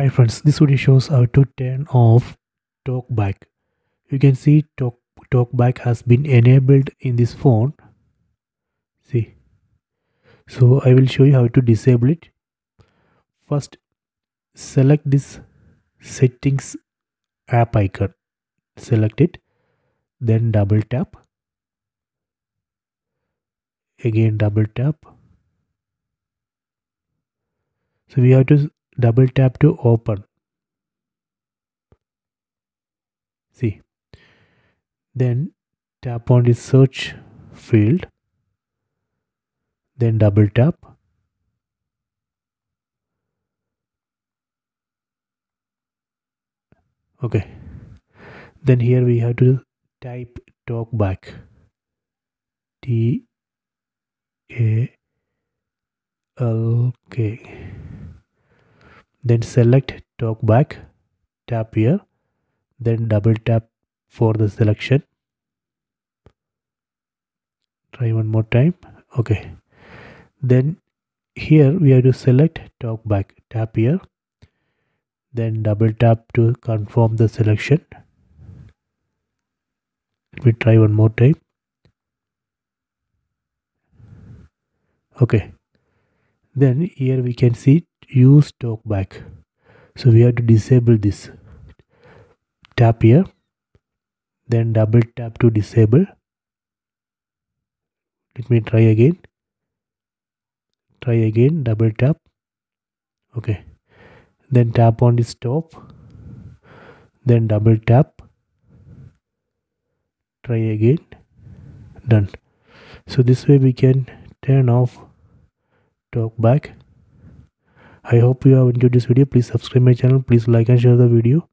Hi friends, this video shows how to turn off talkback. You can see talk talkback has been enabled in this phone. See. So I will show you how to disable it. First select this settings app icon. Select it. Then double tap. Again double tap. So we have to double tap to open. See. Then tap on the search field. Then double tap. Okay. Then here we have to type talkback t a l k then select talkback tap here then double tap for the selection. Try one more time. Okay. Then here we have to select talkback tap here then double tap to confirm the selection. Let me try one more time. Okay. Then here we can see use talkback so we have to disable this. Tap here. Then double tap to disable. Let me try again. Try again. Double tap. Okay. Then tap on the stop. Then double tap. Try again. Done. So this way we can turn off talkback I hope you have enjoyed this video. Please subscribe my channel. Please like and share the video.